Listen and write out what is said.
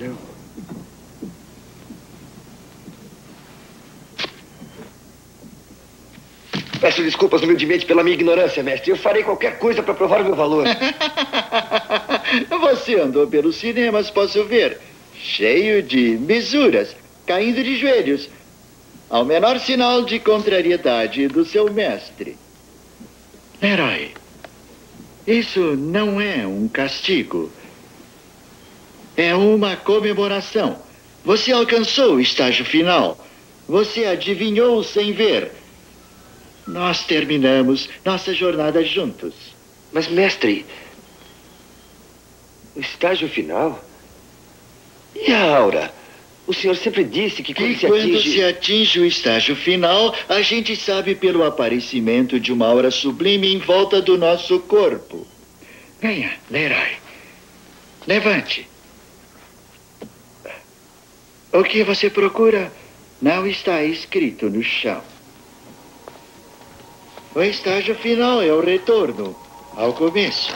Não. Peço desculpas humildemente pela minha ignorância, mestre. Eu farei qualquer coisa para provar o meu valor. Você andou pelos cinemas, posso ver. Cheio de misuras, caindo de joelhos. Ao menor sinal de contrariedade do seu mestre. Herói, isso não é um castigo. É uma comemoração. Você alcançou o estágio final. Você adivinhou sem ver. Nós terminamos nossa jornada juntos. Mas, mestre, o estágio final? E a aura? O senhor sempre disse que quando, que se, quando atinge... se atinge o estágio final, a gente sabe pelo aparecimento de uma aura sublime em volta do nosso corpo. Venha, Leroy. Levante. O que você procura não está escrito no chão. O estágio final é o retorno ao começo.